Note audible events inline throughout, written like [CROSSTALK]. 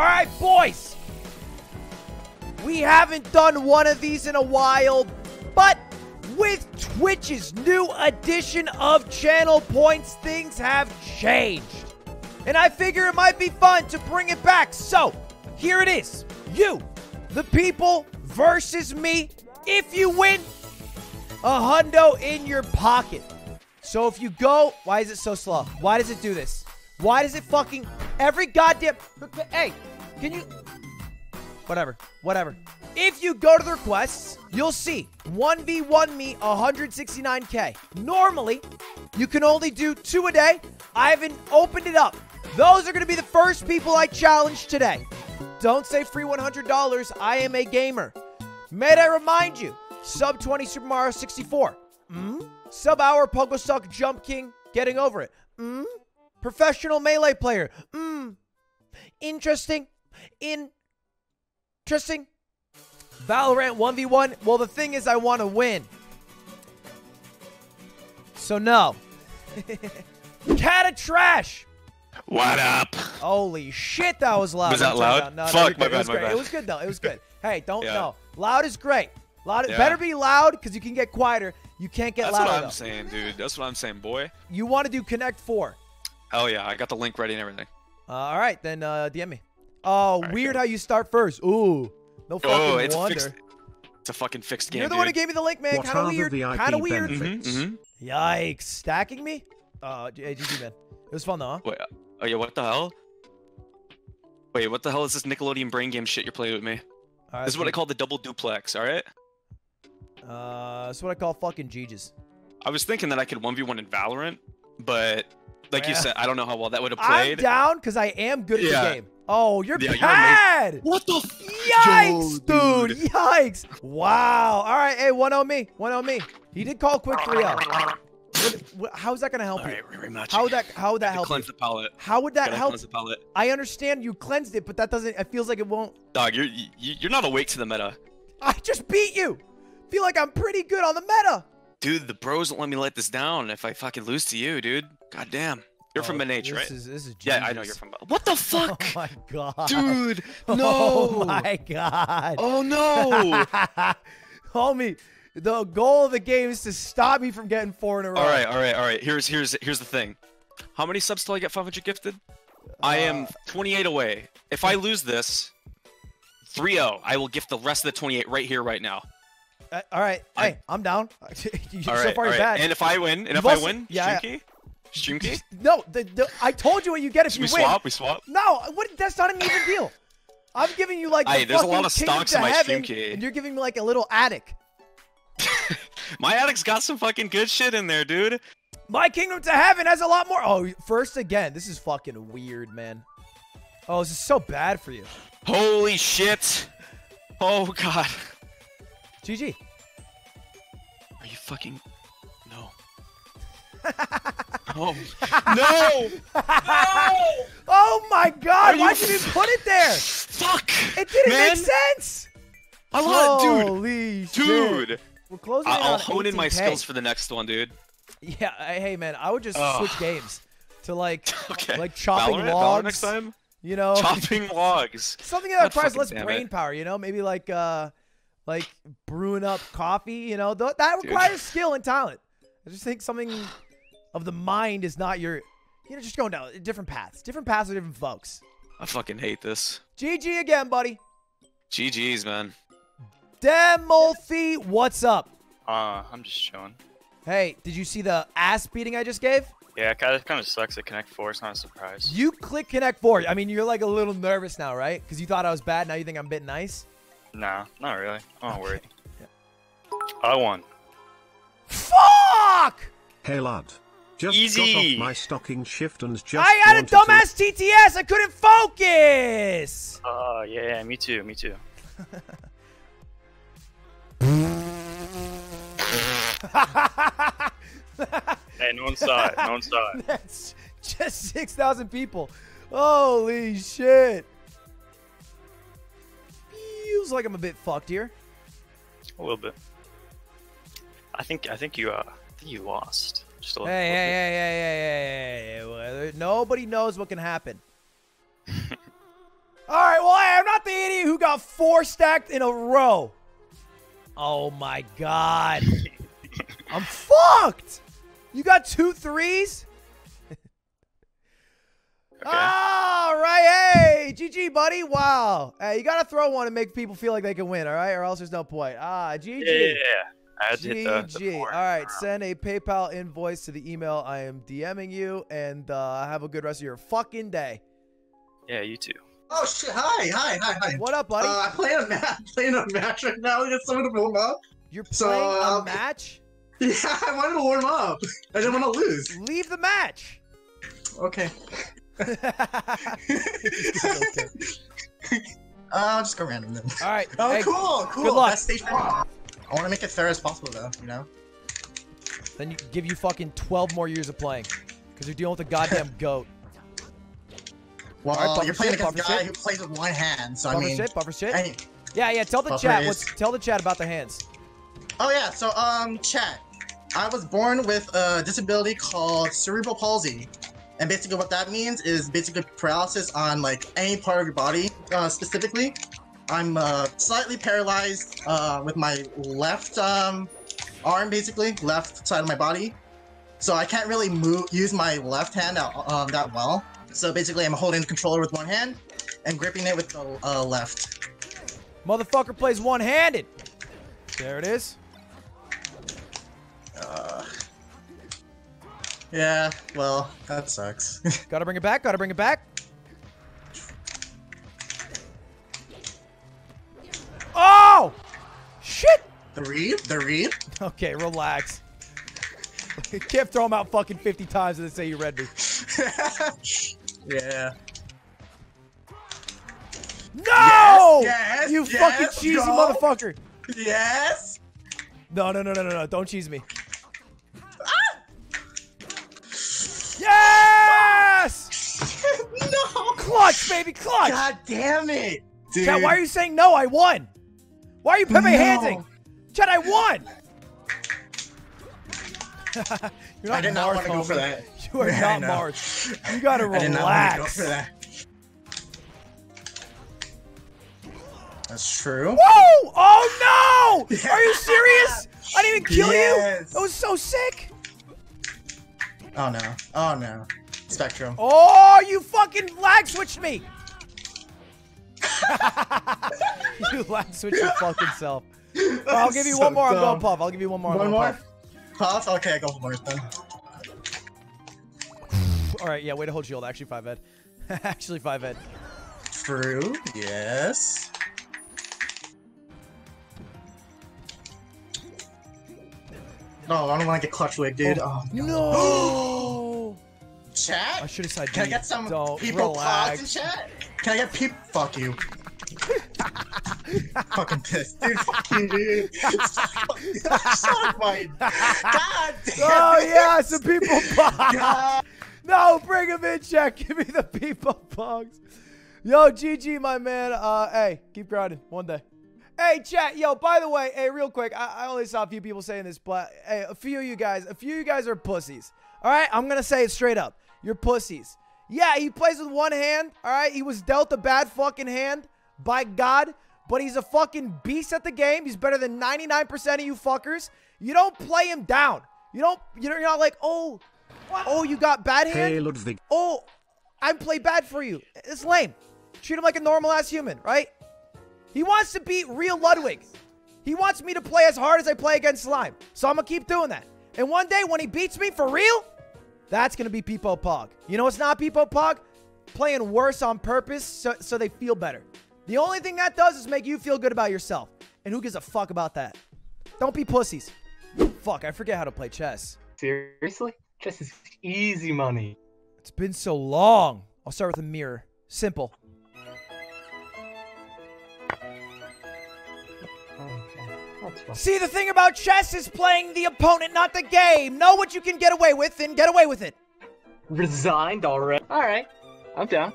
All right, boys. We haven't done one of these in a while, but with Twitch's new edition of Channel Points, things have changed. And I figure it might be fun to bring it back. So, here it is. You, the people, versus me. If you win, a hundo in your pocket. So if you go, why is it so slow? Why does it do this? Why does it fucking every goddamn hey, can you whatever, whatever. If you go to the requests, you'll see 1v1 me 169k. Normally, you can only do two a day. I haven't opened it up. Those are going to be the first people I challenge today. Don't say free $100. I am a gamer. May I remind you, sub 20 Super Mario 64. Mm? Sub hour Pogostuck Jump King getting over it. Mm? Professional melee player. Mm. Interesting. Interesting. Valorant 1v1. Well, the thing is, I want to win. So, no. [LAUGHS] Cat of trash. What up? Holy shit, that was loud. Was that loud? No, Fuck, no, my it was bad, my great. bad. It was good though. It was good. [LAUGHS] Hey, don't Yeah. no. Loud is great. Loud Yeah. better be loud because you can get quieter. You can't get That's louder. what I'm saying, dude. That's what I'm saying, boy. You want to do Connect Four. Hell yeah, I got the link ready and everything. Uh, all right, then uh, DM me. Oh, right, weird good. how you start first. Ooh, no fucking Oh, it's a wonder. fixed. It's a fucking fixed game, You're the dude. one who gave me the link, man. Kind of weird. Kind of weird. benefits? Mhm, mhm. Yikes! Stacking me? Uh, hey, GG man. It was fun though. Huh? Wait, oh yeah, what the hell? Wait, what the hell is this Nickelodeon brain game shit you're playing with me? All right, This is what I call the double duplex, alright? Uh, that's what I call fucking GG's. I was thinking that I could 1v1 in Valorant, but like you Yeah. said, I don't know how well that would have played. I'm played. down because I am good at Yeah. the game. Oh, you're Yeah, you're bad. What the f- Yikes, Yo, dude. Yikes. Wow. All right. Hey, one on me. One on me. He did call quick 3 0. What, what, how's that going to help you? How would that how would that help you? cleanse the palate. How would that Gotta help? cleanse the palate. I understand you cleansed it, but that doesn't it feels like it won't Dog, you're you, you're not awake to the meta. I just beat you. Feel like I'm pretty good on the meta. Dude, the bros don't let me let this down if I fucking lose to you, dude. God damn. You're from Oh, H, this right? Is, this is Yeah, I know you're from. What the [LAUGHS] fuck? Oh my god. Dude, [LAUGHS] no. Oh my god. Oh no. [LAUGHS] Homie, the goal of the game is to stop me from getting four in a row. all right, all right, all right. Here's here's here's the thing. How many subs till I get 500 gifted? I am Uh, 28 away. If I lose this, 3-0, I will gift the rest of the 28 right here, right now. Uh, all right. I- Hey, I'm down. So right, far, you're right. bad. And if I win, and You've if I also- win, yeah, Streamkey, [LAUGHS] no, the, the, I told you what you get if we you win. We swap, we swap. No, what? That's not an even deal. I'm giving you like the there's a fucking lot of stocks to in my heaven, Streamkey. and you're giving me like a little attic. [LAUGHS] My attic's got some fucking good shit in there, dude. My kingdom to heaven has a lot more. Oh, first again, this is fucking weird, man. Oh, this is so bad for you. Holy shit. Oh god. GG. Are you fucking no? [LAUGHS] [LAUGHS] no! No! Oh my god, Why did you even put it there? Fuck! It didn't Man. make sense. I love dude. Holy shit. Dude, We're closing I- in I'll on hone in my skills for the next one, dude. Yeah, I- hey man, I would just Ugh. switch games to like [LAUGHS] Okay. like chopping Valorant? Valorant logs. next time. You know, Chopping [LAUGHS] logs. something that requires less brain it. power. You know, maybe like uh, like brewing up coffee. You know, th- that Dude. requires skill and talent. I just think something of the mind is not your. You know, just going down different paths. Different paths for different folks. I fucking hate this. GG again, buddy. GG's, man. Demolfi, what's up? Uh, I'm just chilling. Hey, did you see the ass beating I just gave? Yeah, it kind of, kind of sucks at Connect Four. It's not a surprise. You click Connect Four. I mean, you're like a little nervous now, right? Because you thought I was bad. Now you think I'm a bit nice. Nah, not really. I'm not worried. [LAUGHS] Yeah. I won. Fuck! Hey lad. Just got Easy. off my stocking shift and just I had a wanted to- dumbass TTS. I couldn't focus. Uh, yeah, me too, me too. [LAUGHS] Hey, no one saw it. No one saw it. That's just six thousand people. Holy shit! Feels like I'm a bit fucked here. A little bit. I think, I think you, uh, I think you lost. A Hey, hey, hey, hey, hey, hey, hey. Nobody knows what can happen. [LAUGHS] All right, well, hey, I'm not the idiot who got four stacked in a row. Oh my god. [LAUGHS] I'm fucked. You got two threes? [LAUGHS] Okay. All right, hey, GG, buddy. Wow. Hey, you gotta throw one and make people feel like they can win, all right? Or else there's no point. Ah, GG. yeah. I had to hit the, the GG. All right, send a PayPal invoice to the email I am DMing you, and uh, have a good rest of your fucking day. Yeah, you too. Oh shit! Hi, hi, hi, hi. What up, buddy? Uh, I'm playing a match. [LAUGHS] Playing a match right now. We got someone to warm up. You're so, playing a match? [LAUGHS] Yeah, I wanted to warm up. I didn't want to lose. Leave the match. Okay. okay. [LAUGHS] Uh, I'll just go random then. All right. Oh, hey, cool, cool. good luck. Best stage for me. I want to make it fair as possible, though. You know. Then you give you fucking 12 more years of playing. Because you're dealing with a goddamn [LAUGHS] goat. Well, All right, you're playing shit, against a guy shit. who plays with one hand, so I Buffer mean. shit, buffer shit. any- Yeah, yeah. Tell the chat. is- What's tell the chat about the hands. Oh yeah, so um, chat. I was born with a disability called cerebral palsy, and basically what that means is basically paralysis on like any part of your body. Uh, specifically, I'm uh, slightly paralyzed uh, with my left um, arm, basically left side of my body. So I can't really move, use my left hand out, um, that well. So basically, I'm holding the controller with one hand and gripping it with the uh, left. Motherfucker plays one-handed. There it is. Uh, yeah, well, that sucks. [LAUGHS] Gotta bring it back. Gotta bring it back. The read, the read. Okay, relax. Can't throw him out fucking 50 times and then say you read me. [LAUGHS] yeah. No! yes, you yes, fucking cheesy go. motherfucker. Yes. No, no, no, no, no, no. Don't cheese me. Ah! Yes! [LAUGHS] no. Clutch, baby, clutch! God damn it, dude. Why are you saying no? I won. Why are you putting my No. handsing? Chat, I won. You're I did not want to go for that. You are [LAUGHS] Yeah, not. Mars. You gotta I did not want to go relax. for that. That's true. Whoa! Oh no! [LAUGHS] Are you serious? I didn't even kill Yes. you. That was so sick. Oh no. Oh no. Spectrum. Oh, you fucking lag switched me. [LAUGHS] you lag switched your fucking self. Well, I'll give you So one more. I'm dumb. going puff. I'll give you one more. One more. Puff. Okay, I go for more then. All right. Yeah. Way to hold shield. Actually, five head. [LAUGHS] Actually, five head. True. Yes. No, I don't want to get clutch wig, dude. Oh, oh No. [GASPS] Chat? I should have said. Can I get some Don't Peepo Pogs in relax. chat? Can I get peep? Fuck you. Fucking pissed, dude. Fuck you, dude. [LAUGHS] Suck my. God damn. Oh yeah, some people. [LAUGHS] God. No, bring him in, chat. [LAUGHS] Give me the Peepo Pogs. Yo, GG, my man. Uh, hey, keep grinding. One day. Hey, chat. Yo, by the way, hey, real quick. I, I only saw a few people saying this, but hey, a few of you guys, a few of you guys are pussies. All right, I'm gonna say it straight up. You're pussies. Yeah, he plays with one hand. All right, he was dealt a bad fucking hand by God, but he's a fucking beast at the game. He's better than 99% of you fuckers. You don't play him down. You don't. You're not like, oh, oh, you got bad hand. Hey Ludwig. Oh, I play bad for you. It's lame. Treat him like a normal ass human, right? He wants to beat real Ludwig. He wants me to play as hard as I play against Slime. So I'm gonna keep doing that. And one day when he beats me for real, that's gonna be Peepo Pog. You know what's not Peepo Pog? Playing worse on purpose so, so they feel better. The only thing that does is make you feel good about yourself. And who gives a fuck about that? Don't be pussies. Fuck, I forget how to play chess. Seriously? Chess is easy money. It's been so long. I'll start with a mirror. Simple. Okay. See, the thing about chess is playing the opponent, not the game. Know what you can get away with and get away with it. Resigned already. Alright, I'm down.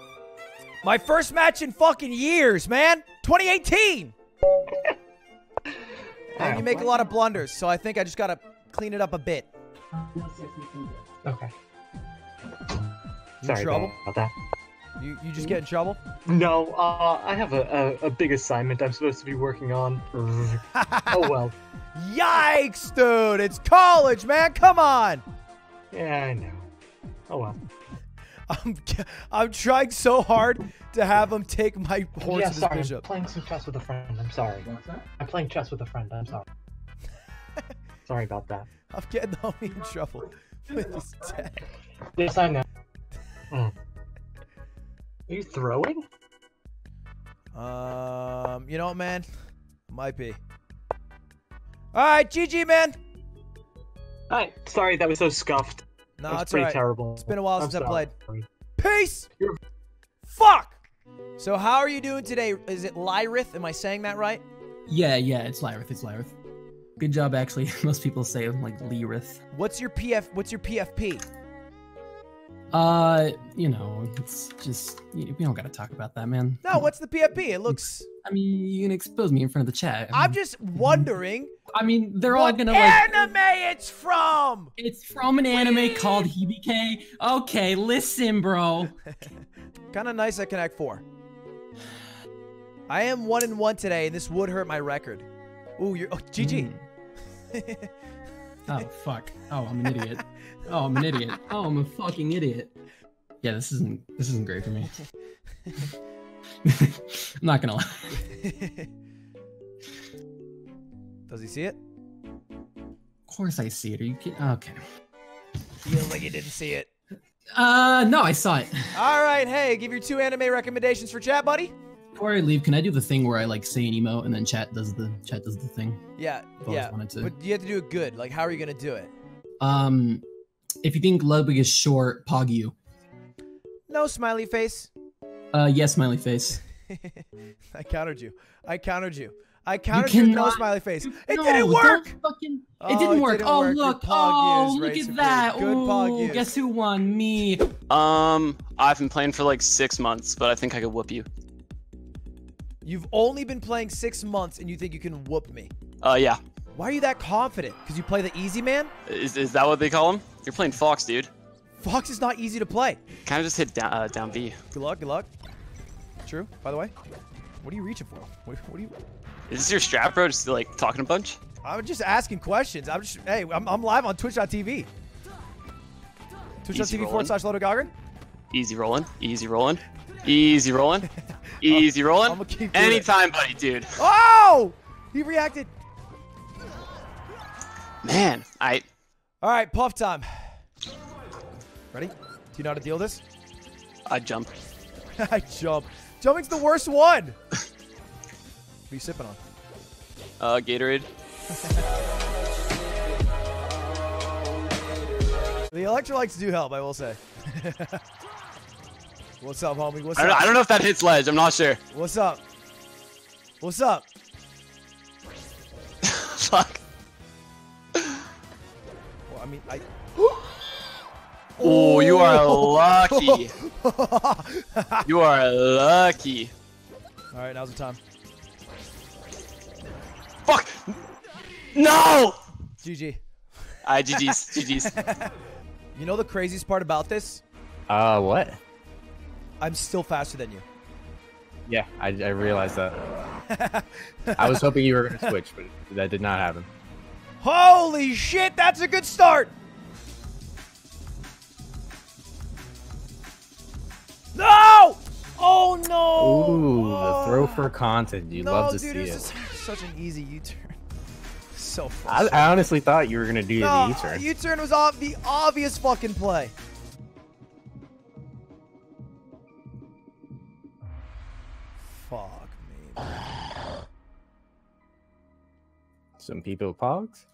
My first match in fucking years, man. 2018. [LAUGHS] And you make a lot of blunders, so I think I just gotta clean it up a bit. Okay. You Sorry trouble? about that. You you just get in trouble? No, uh, I have a, a, a big assignment I'm supposed to be working on. [LAUGHS] oh well. Yikes, dude! It's college, man. Come on. Yeah, I know. Oh well. I'm [LAUGHS] I'm trying so hard to have him take my horse yeah, and his sorry. I'm playing some chess with a friend. I'm sorry. I'm playing chess with a friend. I'm sorry. [LAUGHS] sorry about that. I'm getting the homie in trouble with his dad. Yes, I know. [LAUGHS] Mm. Are you throwing? Um, you know what, man? Might be. All right, GG, man. Hi. Sorry, that was so scuffed. No, That's it's pretty alright. terrible. It's been a while I'm since I played. Peace. You're- Fuck. So how are you doing today? Is it Lyrith? Am I saying that right? Yeah, yeah, it's Lyrith. It's Lyrith. Good job, actually. [LAUGHS] Most people say like Lyrith. What's your PF? What's your PFP? Uh, you know, it's just we don't gotta talk about that, man. No, what's the PFP? It looks. I mean, you can expose me in front of the chat. I I'm mean, just wondering I mean, they're all gonna like. anime it's from. It's from an anime called Hibike. Okay, listen, bro. [LAUGHS] Kind of nice at Connect Four. I am one and one today, and this would hurt my record. Ooh, you're oh, GG. Mm. [LAUGHS] Oh fuck. Oh, I'm an idiot. [LAUGHS] Oh, I'm an idiot. Oh, I'm a fucking idiot. Yeah, this isn't this isn't great for me. [LAUGHS] I'm not gonna lie. [LAUGHS] Does he see it? Of course I see it. Are you kidding? Okay. Feels like you didn't see it. Uh, no, I saw it. All right, hey, give your two anime recommendations for chat, buddy. Before I leave, can I do the thing where I like say an emote and then chat does the chat does the thing? Yeah, I've yeah, wanted to. but you have to do it good. Like, how are you gonna do it? Um, if you think Ludwig is short, pog you. No smiley face. Uh, yes, smiley face. [LAUGHS] I countered you. I countered you. I countered You you. No smiley face. It No, didn't work. Fucking, Oh, it didn't it work. didn't oh work. Your look! Oh, look at that! Good pog Ooh, guess who won? Me. Um, I've been playing for like six months, but I think I could whoop you. You've only been playing six months, and you think you can whoop me? Uh, yeah. Why are you that confident? Because you play the easy man? Is, is that what they call him? You're playing Fox, dude. Fox is not easy to play. Kind of just hit down, uh, down B. Good luck. Good luck. True. By the way, what are you reaching for? What, what are you? Is this your strap, bro? Just like talking a bunch? I'm just asking questions. I'm just hey, I'm, I'm live on Twitch.tv. Twitch.tv forward slash Loto. Easy rolling, easy rolling, easy rolling, [LAUGHS] easy rolling. I'ma keep doing it. Anytime, buddy, dude. Oh! He reacted. Man, I All right, puff time. Ready? Do you know how to deal this? I jump. [LAUGHS] I jump. Jumping's the worst one. [LAUGHS] what are you sipping on? Uh, Gatorade. [LAUGHS] The electrolytes do help, I will say. What's up, homie? What's I don't, know, up? I don't know if that hits ledge. I'm not sure. What's up? What's up? [LAUGHS] Fuck. Well, I mean, I. [GASPS] Oh, you are lucky. [LAUGHS] You are lucky. All right, now's the time. Fuck. No. GG. I GG's GG's. [LAUGHS] You know the craziest part about this? Uh, what? I'm still faster than you. Yeah, I, I realized that. [LAUGHS] I was hoping you were going to switch, but that did not happen. Holy shit, that's a good start. No! Oh no! Ooh, the oh. throw Oh. for content. You no, love to dude, see it. [LAUGHS] such an easy U-turn. [LAUGHS] So I. I honestly thought you were going to do no, the U-turn. U-turn was off the obvious fucking play. Some Peepo Pogs?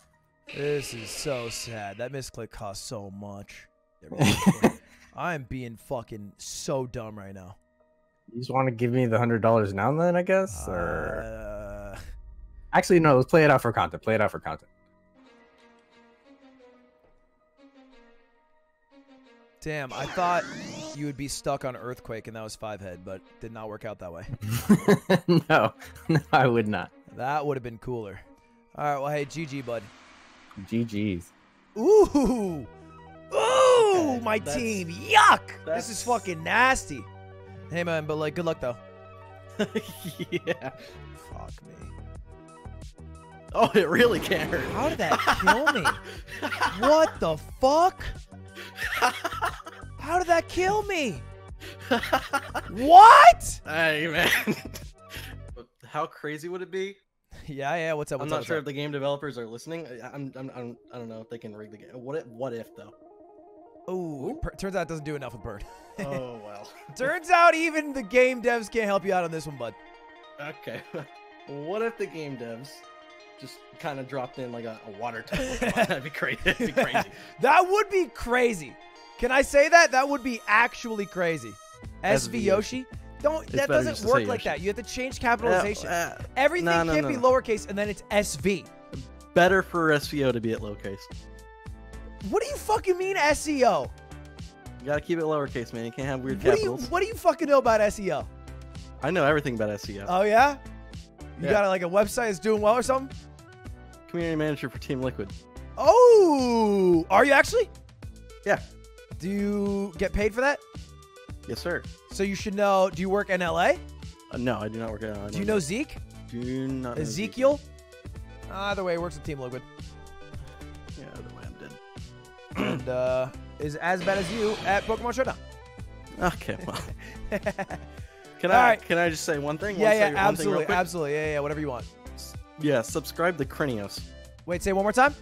This is so sad. That misclick cost so much. [LAUGHS] I'm being fucking so dumb right now. You just want to give me the $100 now and then, I guess? Or... Uh, Actually, no, let's play it out for content. Play it out for content. damn, I thought you would be stuck on Earthquake and that was five head, but did not work out that way. [LAUGHS] no, [LAUGHS] no, I would not. That would have been cooler. All right, well, hey, GG, bud. GG's. Ooh, ooh, my that's- team. Yuck. This is fucking nasty. Hey man, but like, good luck though. [LAUGHS] yeah. Fuck me. Oh, it really can't hurt. How did that kill me? what the fuck? How did that kill me? [LAUGHS] What? Hey man. How crazy would it be? Yeah, yeah. What's up? I'm not up, sure what's if the game developers are listening. I- I'm, I'm, I'm, I don't know if they can rig the game. What if, what if though? up? Ooh, per- turns out it doesn't do enough with Bird. Oh [LAUGHS] well. turns out even the game devs can't help you out on this one, bud. Okay. [LAUGHS] what if the game devs just kind of dropped in like a, a water type? [LAUGHS] Pokemon? That'd be crazy. That'd be crazy. that would be crazy. Can I say that? That would be actually crazy. SV Yoshi? Don't It's that doesn't work like that. You have to change capitalization. Uh, uh, Everything no, no, can't no, be no. lowercase and then it's SV. better for SVO to be at lowercase. What do you fucking mean SEO? You gotta keep it lowercase, man. You can't have weird What do you capitals. what do you fucking know about SEO? I know everything about SEO. Oh yeah? You Yeah. got like a website that's doing well or something? Community manager for Team Liquid. Oh, are you actually? Yeah. Do you get paid for that? Yes, sir. So you should know. Do you work in LA? Uh, no, I do not work in LA. Do you know Zeke? Do not. know Ezekiel? Either way, he works at Team Liquid. Yeah, the way I'm dead. and uh, is as bad as you at Pokemon Showdown. Okay, well. [LAUGHS] Can All I right. can I just say one thing? yeah, yeah, one real absolutely, absolutely, yeah, yeah, whatever you want. Yeah, subscribe to Krinios. Wait, say it one more time.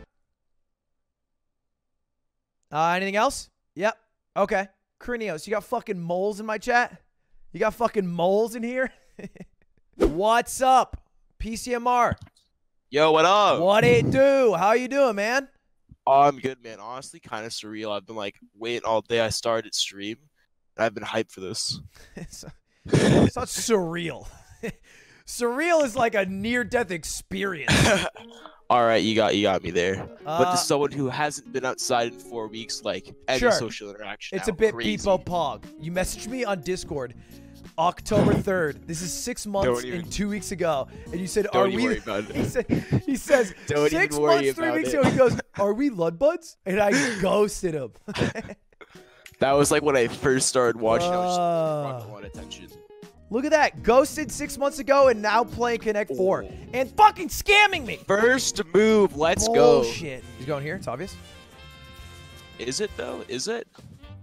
Uh, anything else? Yep. Okay. Krinios, you got fucking moles in my chat? You got fucking moles in here? [LAUGHS] What's up? PCMR. Yo, what up? What it do? How you doing, man? Oh, I'm good, man. Honestly, kind of surreal. I've been like waiting all day. I started stream, and I've been hyped for this. [LAUGHS] it's, it's not surreal. [LAUGHS] surreal is like a near-death experience. All right, you got you got me there. but Uh, to someone who hasn't been outside in four weeks, like any Sure. social interaction, It's now, a bit crazy. Peepo Pog. You messaged me on Discord October 3rd. This is six months even- and two weeks ago. And you said, Are we. worry about. [LAUGHS] He, said, he says, [LAUGHS] Don't Six months, three weeks it. ago. He goes, [LAUGHS] Are we Ludbuds? And I ghosted him. That was like when I first started watching. I was just Uh. a lot of attention. Look at that. Ghosted six months ago and now playing Connect 4. And fucking scamming me. First move, let's go. Bullshit. He's going here. It's obvious. Is it though? Is it?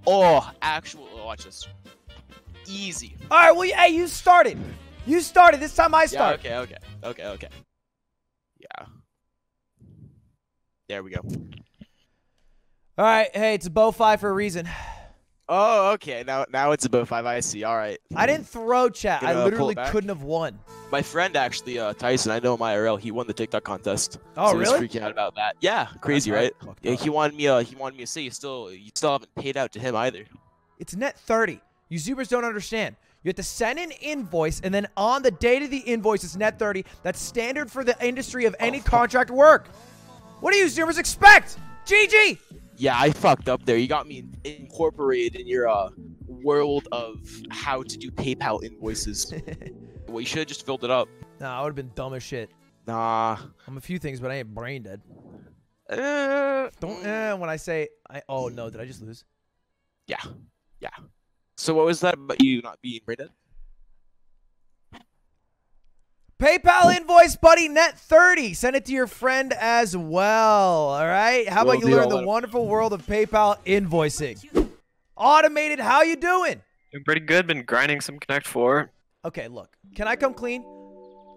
Oh, actual. oh, Watch this. Easy. All right. Well, hey, you started. You started. This time I start. Yeah. Okay. Okay. Okay. Okay. Yeah. There we go. All right. Hey, it's a bow five for a reason. Oh, okay. Now, now it's above five. I see. All right. I didn't throw chat. Gonna I literally it couldn't have won. My friend actually, uh, Tyson. I know him IRL. He won the TikTok contest. Oh, so really? He's freaking out about that. Yeah, crazy, right? Yeah, he wanted me. Uh, he wanted me to say you still, you still haven't paid out to him either. It's net 30. You Zoomers don't understand. You have to send an invoice, and then on the date of the invoice, it's net 30. That's standard for the industry of any contract work. What do you Zoomers expect? GG! Yeah, I fucked up there. You got me incorporated in your uh world of how to do PayPal invoices. [LAUGHS] well, you should have just filled it up. Nah, I would have been dumb as shit. Nah. I'm a few things, but I ain't brain dead. Uh, Don't, eh, when I say, I, oh no, did I just lose? yeah, yeah. So what was that about you not being rated? PayPal invoice, buddy, net 30. Send it to your friend as well. All right. How about Will you learn the wonderful world of PayPal invoicing? Automated, how you doing? Doing pretty good. Been grinding some Connect Four. Okay, look. Can I come clean?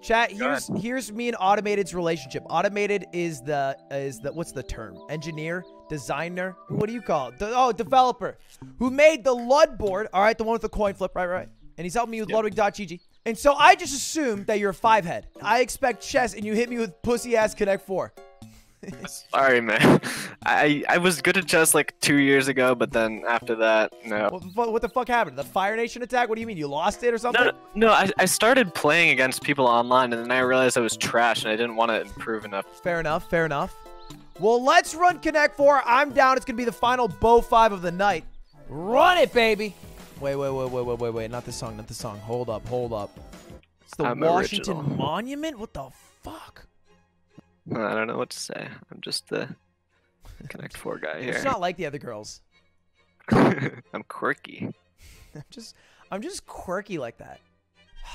Chat, here's here's me and Automated's relationship. Automated is the is the what's the term? Engineer, designer, what do you call it? De- oh, developer. Who made the Lud board, all right, the one with the coin flip, right, right. And he's helping me with Ludwig.gg. And so I just assumed that you're a five head. I expect chess and you hit me with pussy ass Connect 4. [LAUGHS] Sorry, man. [LAUGHS] I I was good at chess like two years ago, but then after that, no. What the, what the fuck happened? The Fire Nation attack? What do you mean? You lost it or something? No, no, I, I started playing against people online, and then I realized I was trash, and I didn't want to improve enough. Fair enough, fair enough. Well, let's run Connect 4. I'm down. It's going to be the final bow 5 of the night. Run it, baby. Wait, wait, wait, wait, wait, wait, wait. Not this song, not this song. Hold up, hold up. It's the I'm Washington original. Monument? What the fuck? I don't know what to say. I'm just the Connect Four guy [LAUGHS] here. It's not like the other girls. [LAUGHS] I'm quirky. [LAUGHS] I'm just I'm just quirky like that. [SIGHS]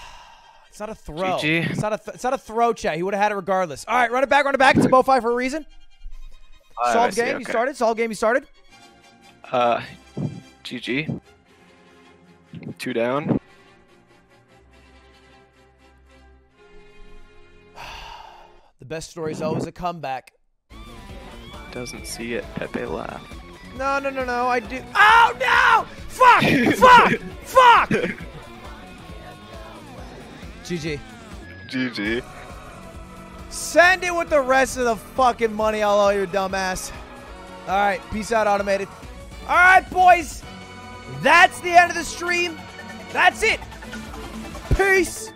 It's not a throw. GG. It's not a. Th- it's not a throw, chat. He would have had it regardless. All right, run it back, run it back. It's a bow five for a reason. Solved see, game. You started. Solved game. You started. Uh, GG. Two down. [SIGHS] The best story is always a comeback. Doesn't see it. Pepe laugh. No, no, no, no. I do. Oh no! Fuck! fuck! [LAUGHS] Fuck! GG. GG. Send it with the rest of the fucking money, I'll owe you, dumbass. All right, peace out, automated. All right, boys. That's the end of the stream. That's it. Peace.